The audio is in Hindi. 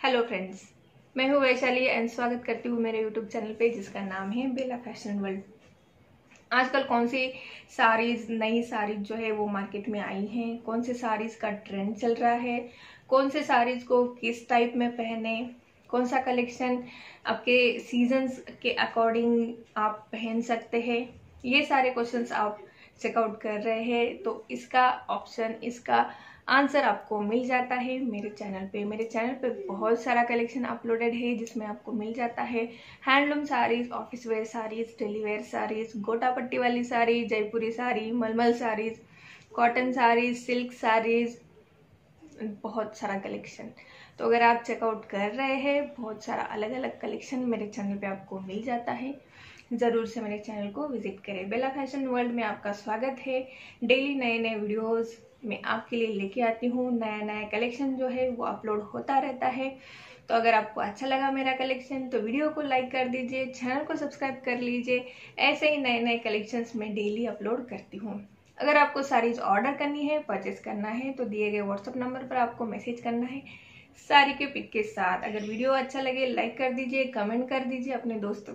हेलो फ्रेंड्स मैं हूँ वैशाली एंड स्वागत करती हूँ मेरे यूट्यूब चैनल पे, जिसका नाम है बेला फ़ैशन वर्ल्ड आजकल कौन सी साड़ीज, नई साड़ीज जो है वो मार्केट में आई हैं? कौन से साड़ीज का ट्रेंड चल रहा है? कौन से साड़ीज को किस टाइप में पहने? कौन सा कलेक्शन आपके सीजन्स के अकॉर्डिंग आप पहन सकते हैं? ये सारे क्वेश्चंस आप चेकआउट कर रहे हैं तो इसका ऑप्शन इसका आंसर आपको मिल जाता है मेरे चैनल पे। मेरे चैनल पे बहुत सारा कलेक्शन अपलोडेड है, जिसमें आपको मिल जाता है। Handloom saris office wear saris daily wear saris गोटा पट्टी वाली साड़ी जयपुरी साड़ी, मलमल साड़ीज कॉटन साड़ीज सिल्क साड़ीज, बहुत सारा कलेक्शन। तो अगर आप चेकआउट कर रहे हैं, बहुत सारा अलग अलग कलेक्शन मेरे चैनल पे आपको मिल जाता है। ज़रूर से मेरे चैनल को विज़िट करें। बेला फ़ैशन वर्ल्ड में आपका स्वागत है। डेली नए नए वीडियोस मैं आपके लिए लेके आती हूँ। नया नया कलेक्शन जो है वो अपलोड होता रहता है। तो अगर आपको अच्छा लगा मेरा कलेक्शन तो वीडियो को लाइक कर दीजिए, चैनल को सब्सक्राइब कर लीजिए। ऐसे ही नए नए कलेक्शंस मैं डेली अपलोड करती हूँ। अगर आपको साड़ीज ऑर्डर करनी है, परचेस करना है तो दिए गए व्हाट्सअप नंबर पर आपको मैसेज करना है। साड़ी के पिक के साथ अगर वीडियो अच्छा लगे, लाइक कर दीजिए, कमेंट कर दीजिए अपने दोस्तों